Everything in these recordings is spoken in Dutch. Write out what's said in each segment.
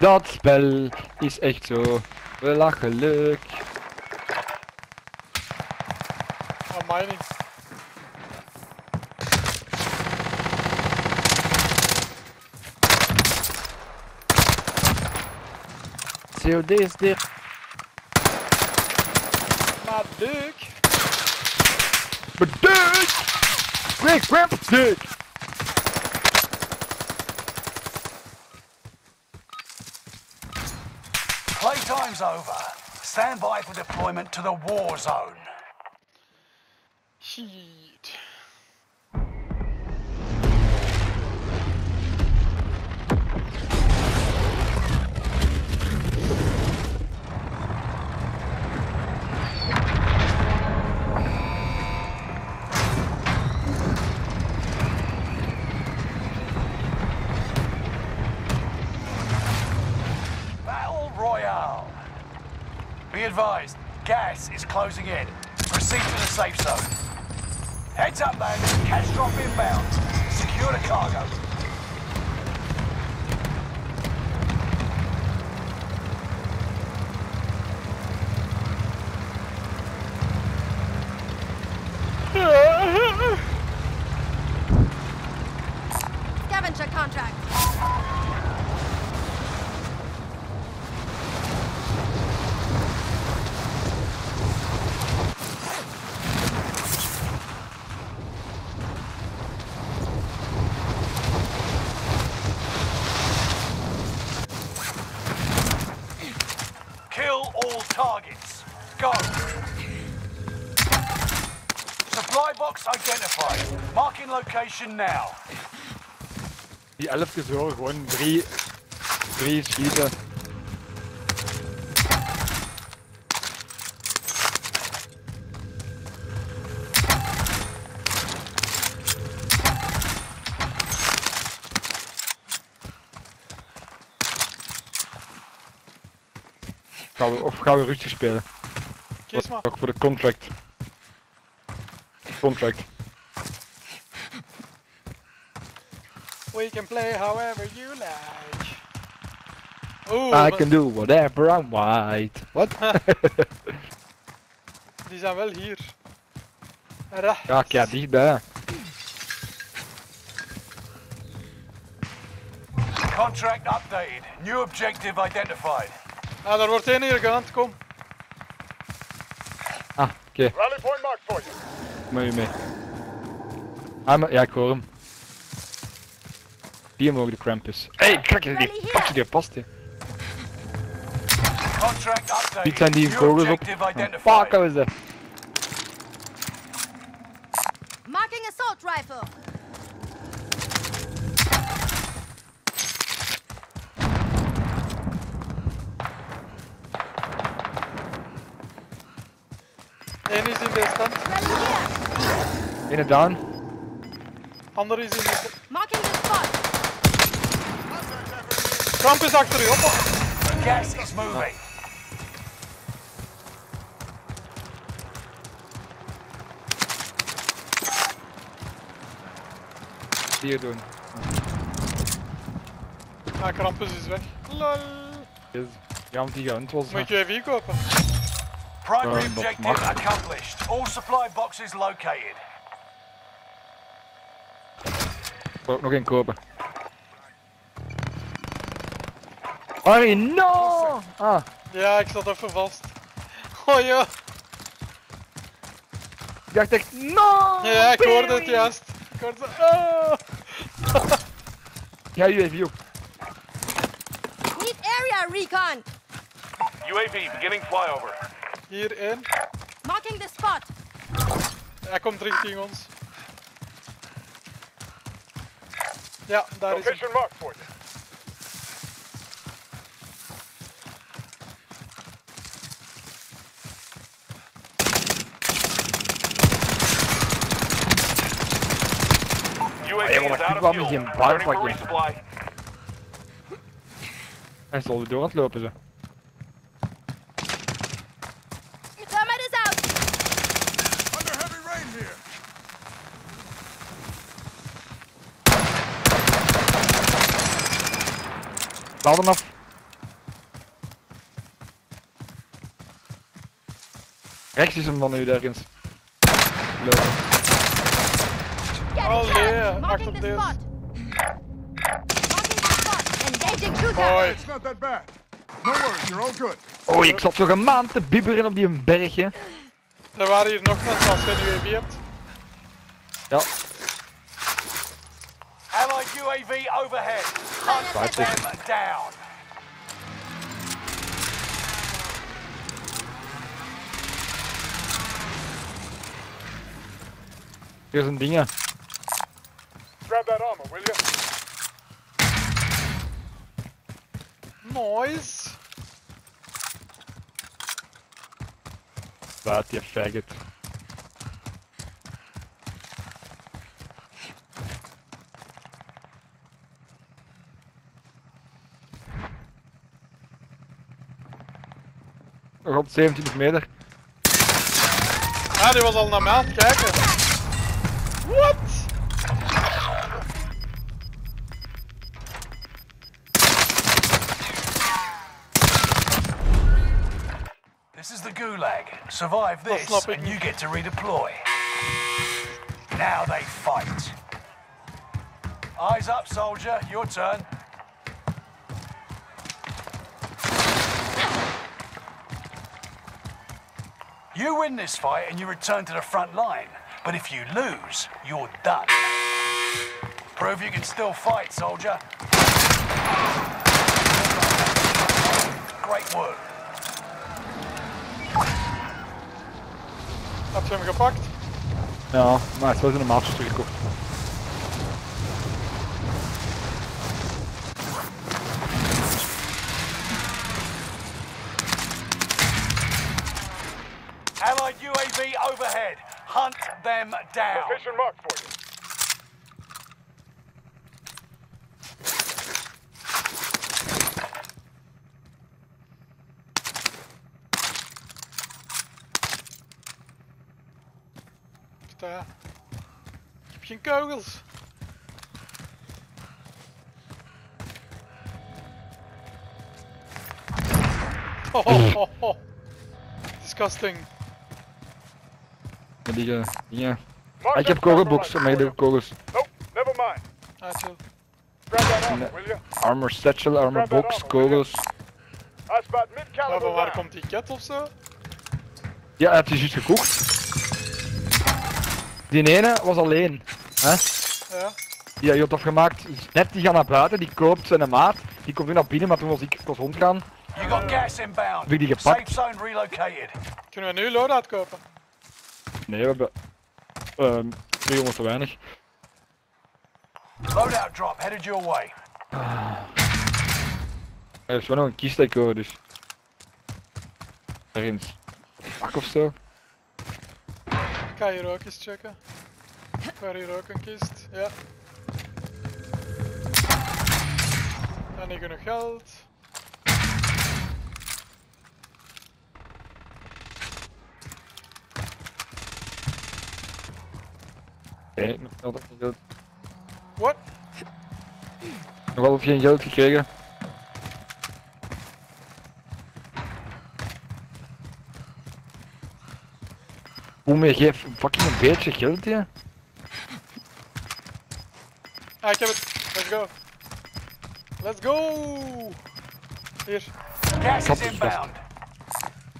Dat spel is echt zo belachelijk. Oh, mining. COD is dit. Maar dik. Beduk! Quick, grab dick! Playtime's over. Stand by for deployment to the war zone. Gas is closing in. Proceed to the safe zone. Heads up, man. Cash drop inbound. Secure the cargo. Identified. Marking location now. Die elfjes horen gewoon drie, drie schieten. Gaan we, of gaan we rustig spelen? Kies maar. Ook voor de contract. Contract. We can play however you like. Oeh, I can do whatever I want. What? die zijn wel hier. Ra. ja, ja, dichtbij. Contract updated. New objective identified. Nou, daar wordt één hier gehunt, kom. Ah, oké. Rally point marked for you. Kom je mee. Ah, maar, ja, ik hoor hem. Die mogen de Krampus. Hé, hey, kijk, die Rally here. pak je die past je. Contract updated. Die zijn die New vogels op. objective identified. Pakken we ze. Marking assault rifle. Eén is in de stand, Rally here. Ene down. ander is in de... Marking the spot. Kramp is achter u, hoppa. Gas is moving. Hier doen. Ah, Krampus is weg. Lol. Yes. Ja, want die gehunt was. Moet je UAV kopen? Primary Um, objective accomplished. All supply boxes located. Ik wil ook nog één kopen. Harry, no! Ah, Ja, ik zat even vast. Oh ja. ik dacht echt, no! Ja, ik hoorde het baby! juist. Ik hoorde het. Oh. Ja, UAV ook. Need area recon. UAV beginning flyover. Hier één. Marking the spot. Hij komt richting ons. Ja, daar is hij. Location marked for you. ja, UAV is ik out kwam of fuel. buik for je. resupply. Hij zal er door aan het lopen ze. Kaldır lan. Rechts is hem dan nu ergens. Lopen. Oh yeah, achter dit. Mooi. Oh, ik zat toch een maand te bibberen op die bergje. Er waren hier nog mensen als je nu weer hebt. UAV overhead. Hunt them down. hier zijn dingen. Grab that armor, will you? Nice. Wat je faggot. Nog op 27 meter. Ah, die was al naar mij aan het kijken. What? This is the Gulag. Survive this, and you get to redeploy. Now they fight. Eyes up, soldier. Your turn. You win this fight and you return to the front line. But if you lose, you're done. Prove you can still fight, soldier. Great work. Heb je hem gepakt? Ja, maar het is wel in een maatje Oh, oh, oh, oh. Disgusting. Met die dingen. Ah, ik heb kogelbox, maar for de kogels. Nope, never mind. Ah, chill. Grab that armor, will you? Armor satchel, armor box, kogels. Maar van waar komt die ket of zo? Ja, heb je juist gekocht? Die ene was alleen. Hè? Ja. Die je had afgemaakt, net die gaat naar buiten, die koopt zijn maat. Die komt weer naar binnen, maar toen was ik pas rondgaan. You got gas inbound. Ik die gepakt? Safe zone relocated. Kunnen we nu loadout kopen? Nee, we hebben ehm 200 te weinig. Loadout drop headed your way. Er is wel nog een kiestek hoor, dus. Ergens. Pak of zo. Ik ga hier ook eens checken. Ik ga hier ook een kist. Ja. En niet genoeg geld. Nee, nog altijd geen geld. What? Nog altijd geen geld gekregen. Hoe meer geef fucking een beetje geld ja? Ah, ik heb het. Let's go. Let's go! Hier. Gas Top is is inbound.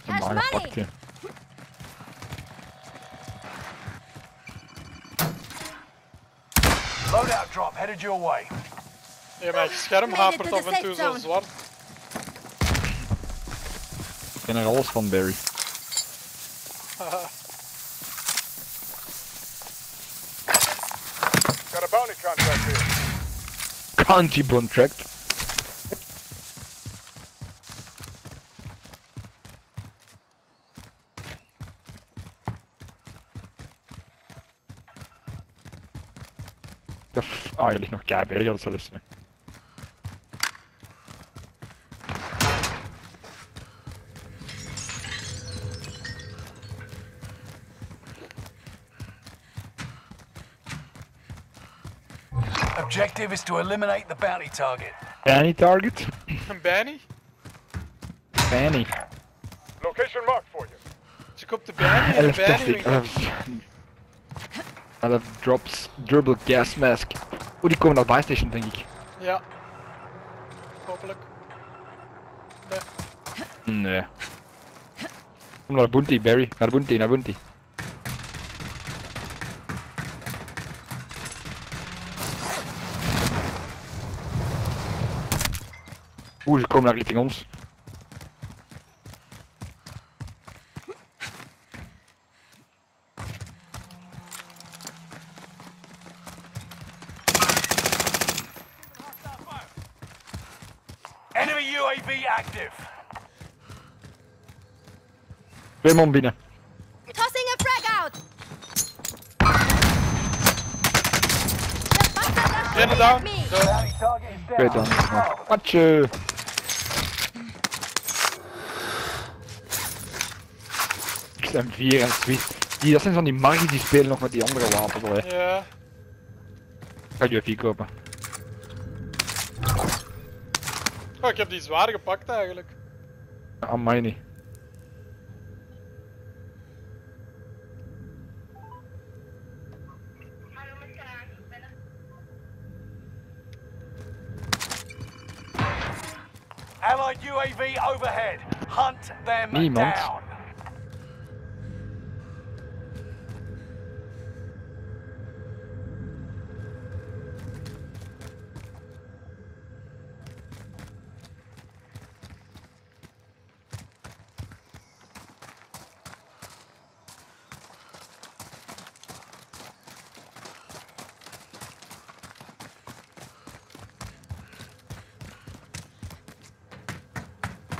Cash Maar drop headed your way. Ja, mijn scherm Made it hapert to af the en toe safe zo zone. zwart. Ik ken er alles van Barry. Got a bounty contract here. Bounty contract. Ja, f- Ah, er ligt nog keiberg, dat zelfs. hè. Objective is to eliminate the bounty target. Fanny target? Een Benny? Fanny. Location marked for you. Ze koopt de bijen, de 11 bijen. plastic. 11. 11 drops. Durable gas mask. Oeh, die komen naar de buy station, denk ik. Ja. Hopelijk. Nee. Nee. Kom naar de bounty, Barry. Naar de bounty, naar de bounty. Oeh, ze komen naar richting ons. Enemy UAV active. Man binnen. Tossing a frag out! Shooting down. down. dan. Watje. XM4 en Swiss. Die, dat zijn van die margies die spelen nog met die andere wapens. hoor. Ik Ja. ga UAV kopen. Oh, ik heb die zwaar gepakt eigenlijk. Amai niet. UAV overhead. Hunt them Niemand. down.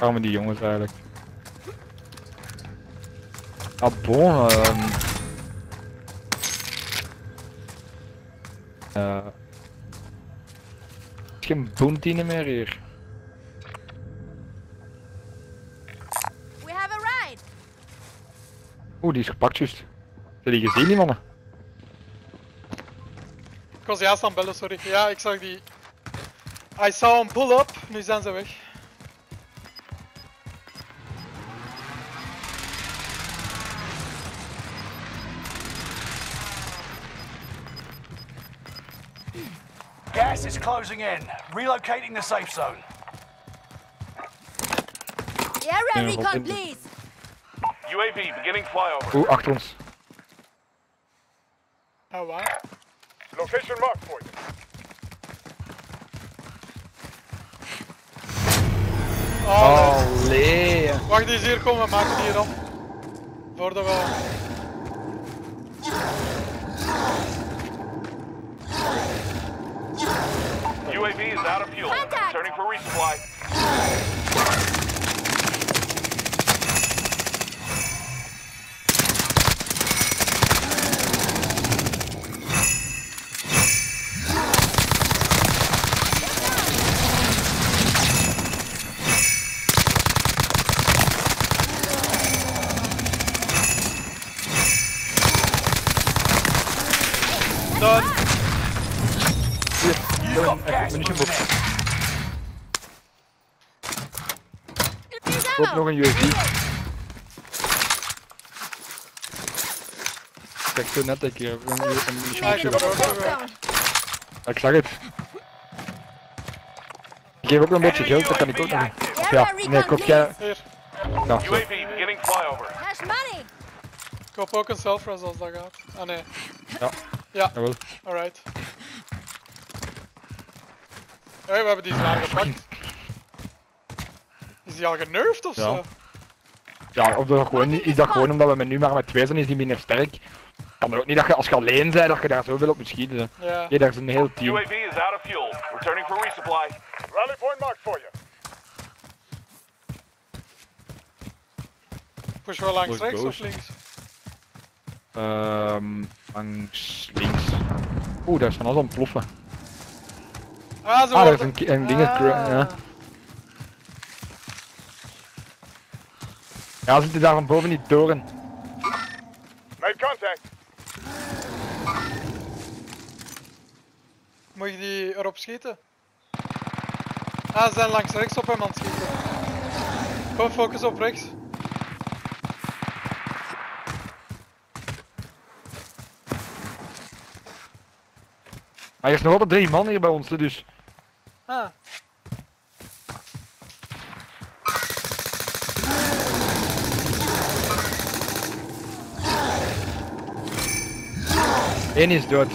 Gaan we die jongens eigenlijk? Ah bon, ehm... Eh... is geen bounty meer hier. We have a ride! Oeh, die is gepakt juist. Heb je die gezien die mannen? Ik was juist aan bellen, sorry. Ja, ik zag die. I saw hem pull up, nu zijn ze weg. Gas is closing in. Relocating the safe zone. Area Yeah, recon, please! UAV beginning flyover. Oeh, achter ons. Ah, waar? Location marked for you. Oh, Allee. Wacht, die is hier komen, we maken hier af. Voordat we... UAV is out of fuel. Contact! Turning for resupply. Done. Munition box. There's Koop nog een UAV. Kijk, zo net dat ik hier een, een munition ik heb box heb. Ik zag het. Ik geef ook nog een beetje geld, dat kan ik ook nog niet. Ja, nee, koop jij... Zo. UAV beginning flyover. Cash money! ik koop ook een self-res als dat gaat. Ah nee, Ja. Ja. Jawel. Alright. Hey, we hebben die zwaar gepakt. Is die al genervd of Ja. zo? Ja, of dat gewoon, niet- is dat gewoon omdat we met nu maar met twee zijn, is die minder sterk. Kan er ook niet dat je als je alleen bent, dat je daar zoveel op moet schieten. Ja. Nee, daar is een heel team. UAV is out of fuel. Returning for resupply. Rally point marked for you. Push wel langs rechts of links? Ehm, langs links. Oeh, daar is van alles ontploffen. Ah, zo Ah, is een, een ding. Ah. Ja. ja, zitten daar van boven niet toren. Made contact. Moet je die erop schieten? Ah, ze zijn langs rechts op hem aan het schieten. Gewoon focus op rechts. Er is nog altijd drie man hier bij ons, dus... Ah. Eén is dood.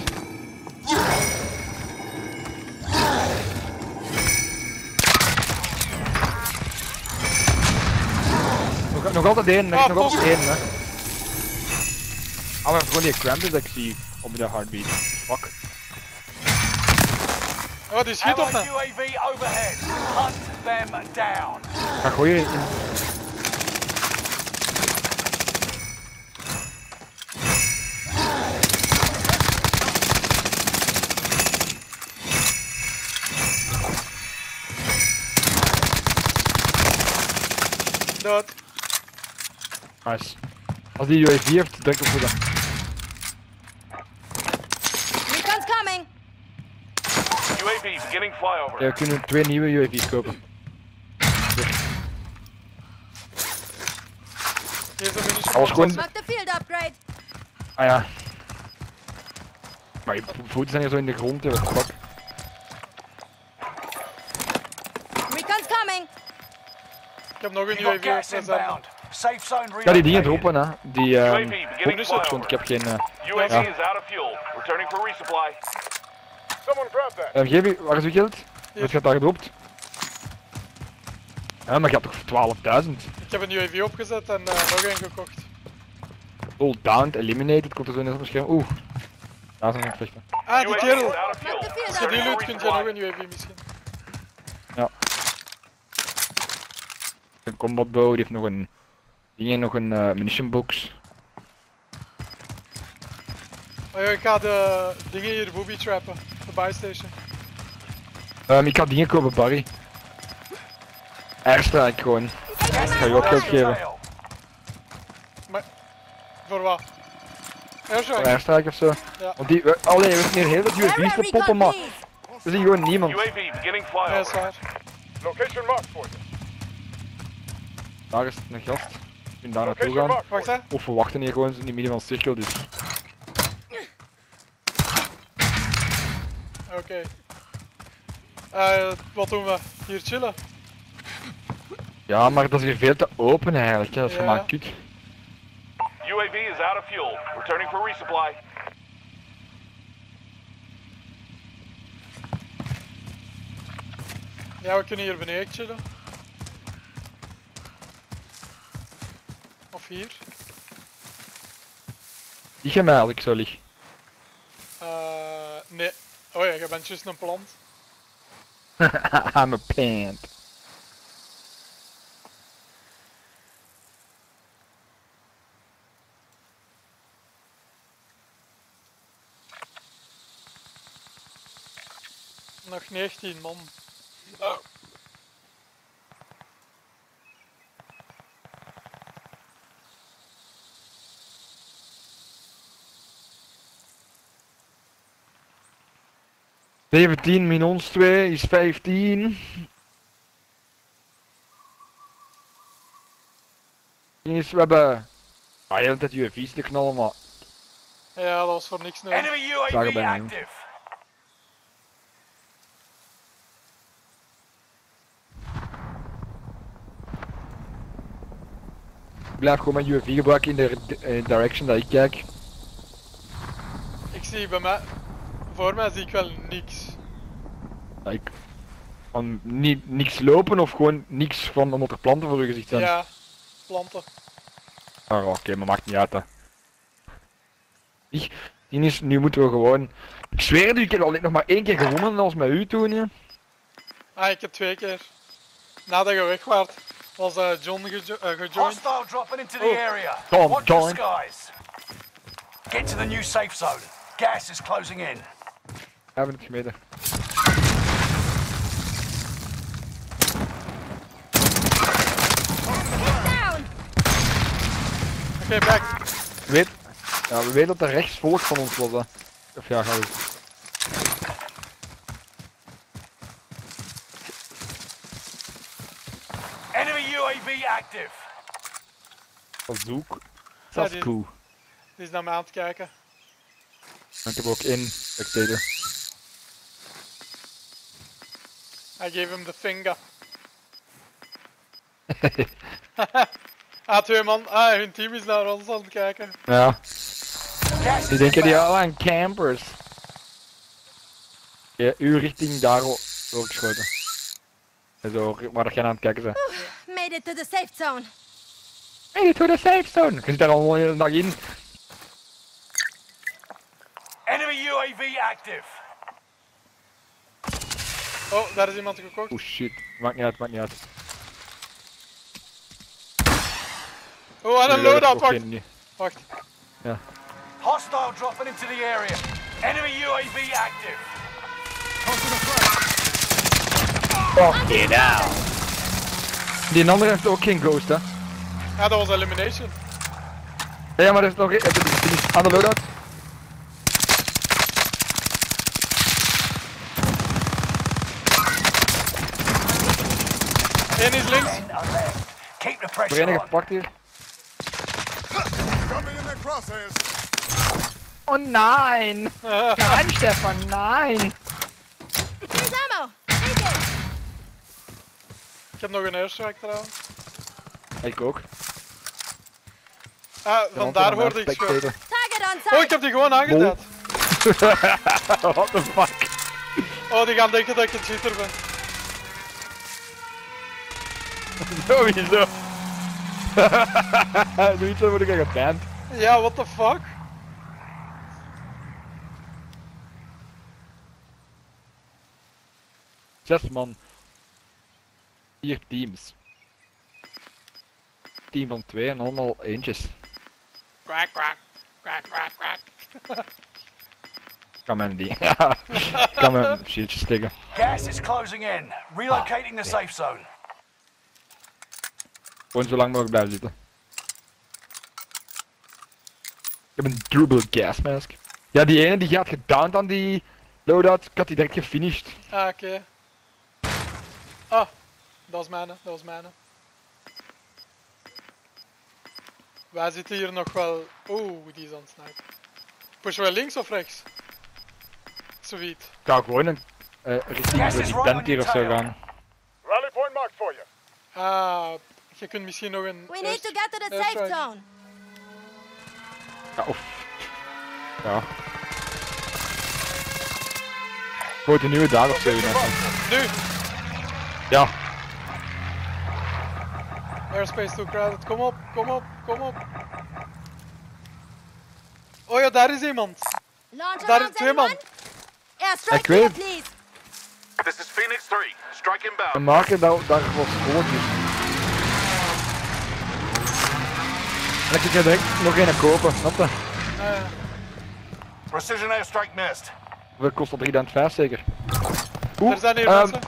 Nog, nog altijd één, er is Ah, nog altijd één, hè. Ah, maar gewoon die cramp dat ik zie op de heartbeat. Oh, die schiet op me. UAV overhead. Hunt them down. Ga gooien. Dood. Nice. Als die UAV heeft, druk op voeten. Recon's coming. UAV beginning flyover. Ja, we kunnen twee nieuwe UAV's kopen. Alles goed? The field upgrade. Ah ja. Maar je vo- voeten zijn hier zo in de grond, hè, fuck. Recon's coming. Ik heb nog een UAV inbound. Safe zone Ja, die dingen droppen, hè. Die ehm UAV beginning opzocht, want ik heb geen... eh UAV Ja. is out of fuel. Returning for resupply. Someone grab that. waar is uw geld? Wat gaat daar gedropt? Ja, maar je had toch 12.000? Ik heb een UAV opgezet en eh, nog een gekocht. All downed, eliminated, komt er zo in het scherm. Oeh. Daar zijn we aan het vechten. Ah, die kerel. field Als je die loot for kun je nog een UAV misschien. Een combat bow, die heeft nog een... Die heeft nog een eh, munition box. Oh ja, ik ga de dingen hier booby trappen. De buy station. Ehm, ik ga dingen kopen, Barry. Airstrike gewoon. Ik ga je ook geld geven. Tail. Voor wat? Airstrike? Airstrike of zo. Ja. Want die... we- Allee, we hebben hier heel wat UAV's te poppen, maar... We zien gewoon niemand. UAV beginning flyover. Location marked for you. Daar is een gast. We kunnen daar naartoe gaan. marked. Wacht hè. Of we wachten hier gewoon in het midden van de cirkel, dus... Oké. Eh, wat doen we? Hier chillen? Ja, maar dat is hier veel te open eigenlijk, hè. dat is Ja. gemaakt kut. UAV is out of fuel. Returning for resupply. Ja, we kunnen hier beneden chillen. Of hier. Die jij mij eigenlijk zo lig. Eh, nee. Oh ja, je bent juist een plant. I'm a plant. Nog 19 man. Zeventien min ons 2 is 15. Ding is, we hebben... Ah, je hebt het UFV's te knallen, maar... Ja, dat was voor niks nodig. Enemy Zag UAV active. Ik blijf gewoon mijn UFV gebruiken in de di- direction dat ik kijk. Ik zie bij mij... Voor mij zie ik wel niks. Ik van niet, niks lopen of gewoon niks van omdat er planten voor je gezicht zijn. Ja, planten. Ah, oké, maar maakt niet uit hè. Ik, is, nu moeten we gewoon... Ik zweer het u, ik heb al nog maar één keer gewonnen als met u toen. Ja. Ah, ik heb twee keer. Nadat je weg waart, was eh, John gejo eh, gejoined. Hostile dropping into the Oh. area. Tom, Watch the John. skies. Get to the new safe zone. Gas is closing in. We hebben het gemeten. Down. Oké, back. We weet, ja, we weten dat er rechts volk van ons was. Hè. Of ja, gaan we. Enemy UAV active. Dat zoek. Ja, Dat is cool. Die is naar mij aan het kijken. En ik heb ook één spectator. I gave him the finger. ah, twee man. Ah, hun team is naar ons aan het kijken. Ja, die denken die al aan campers. Ja, uw richting daar doorgeschoten. En zo, waar jij aan het kijken bent. Made it to the safe zone. Hey, to the safe zone. Je zit daar al een hele dag in. Enemy UAV active. Oh, daar is iemand gekocht. Oh shit, maakt niet uit, maakt niet uit. Oh, en een loadout. Wacht. Wacht. Hostile dropping into the area. Enemy UAV active. Fucking hell. Die andere heeft ook geen ghost, hè? Ja, dat was elimination. Ja, maar er is nog aan de loadout. Eén is links. Men are left. Keep the Er pressure enige on. gepakt hier. In. Oh nein! Nein, Stefan, nein! Ik heb nog een airstrike trouwens. Ik ook. Ah, vandaar hoorde ik on Oh, ik heb die gewoon aangezet. What the fuck? Oh, die gaan denken dat ik een cheater ben. Sowieso. Zoiets word ik geband. Ja, what the fuck? Zes man. Vier teams. Team van twee en allemaal eentjes. Quack, quack. Quack, quack, quack. Kan men die. kan men tegen. Gas is closing in. Relocating the safe zone. Gewoon zo lang mogelijk blijven zitten. Ik heb een durable gas mask. Ja, die ene die gaat gedowned aan die loadout. Ik had die direct gefinished. Ah, oké. Ah, dat was mijne, dat was mijne. Wij zitten hier nog wel... Oeh, die is aan het snipen. Pushen wij links of rechts? Zoiets. Ik ga gewoon een, eh, richting is die tent on hier of zo gaan. Rally point marked for you. Ah, je kunt misschien nog een... We need to get to the safe zone. Ja, of... Ja. Wordt een nieuwe dag of zo. Nu! Ja, Airspace too crowded. Kom op, kom op, kom op. Oh ja, daar is iemand. Launch Daar is twee man. Ik weet here, het. please. This is Phoenix 3. Strike we inbound. maken dat, dat was schooltjes. Dan kun je direct nog een kopen, snap je? Ah, Precision airstrike missed. Dat kost al 3005 zeker. er zijn hier ehm, mensen.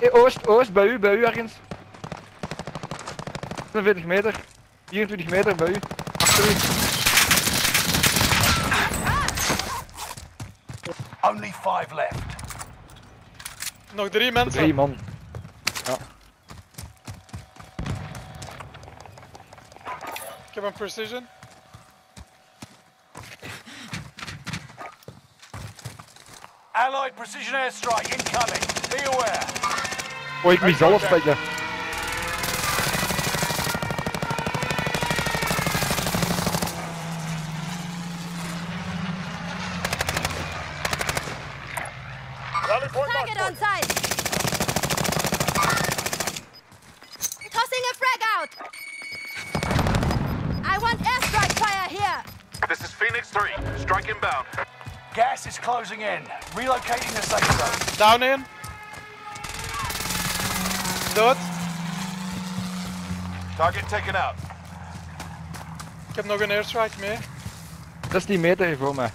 eh, Oost, Oost, bij u, bij u ergens. 40 meter, 24 meter bij u. Achter u. Only five left. Nog drie mensen. Drie man. Ja. Ik heb een precision. Allied precision airstrike incoming. Be aware. Oh, ik mis alles, spetje. Rally closing in. Relocating the safe zone. Down in. Dood. Target taken out. Ik heb nog een airstrike mee. 16 meter hier voor mij.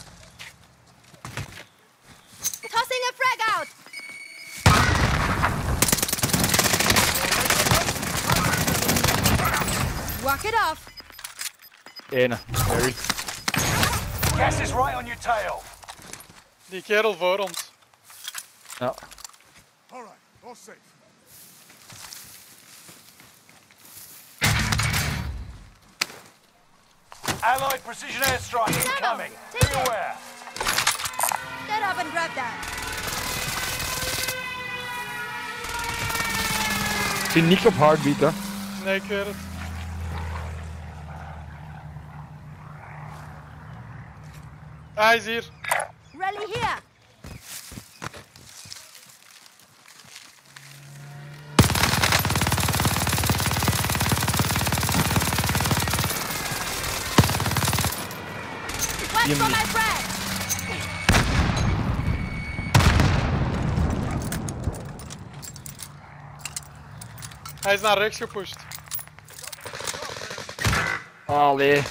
Tossing a frag out. Walk it off. Ene. Harry. Gas is right on your tail. Die kerel voor ons. Ja. All right, all safe. Allied precision airstrike incoming. Be aware. Get up and grab that. zie niks op heartbeat, hè. Nee, ik weet het. Ah, hij is hier. Here. Watch for my friend. Hij is naar rechts gepusht. Allee.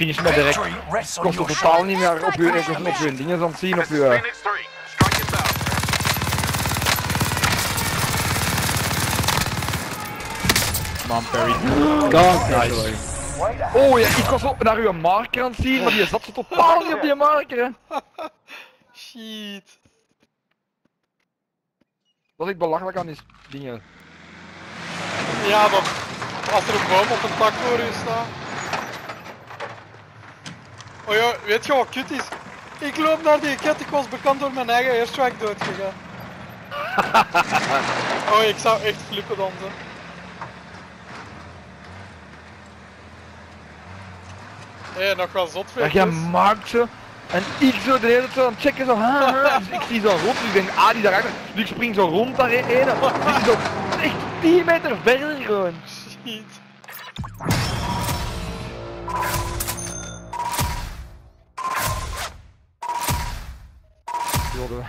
Ik finish me direct. Het shoulders. totaal niet meer op je, op, op je dingen aan het zien, op is je... Phoenix 3. Strike inbound. Man, Perry. Nice. To Oh ja, ik was op naar uw marker aan het zien, maar die zat zo totaal niet op die marker, hè. Shit. Is echt belachelijk aan die dingen. Ja, dan. Als er een boom op een tak voor je staat. Oh ja, weet je wat kut is? Ik loop naar die ket, ik was bekend door mijn eigen airstrike doodgegaan. oh, ik zou echt flippen dan zo. Hé, nog wel zot veel. Jij maakt ze. En ik zo de hele tijd zo aan het checken zo. ha, ha. Dus ik zie zo rond, dus ik denk, ah die daarachter. Dus ik spring zo rond daarheen. Dus ik zo echt 10 meter verder gewoon. Shit. Jodde.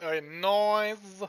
Hey, nice.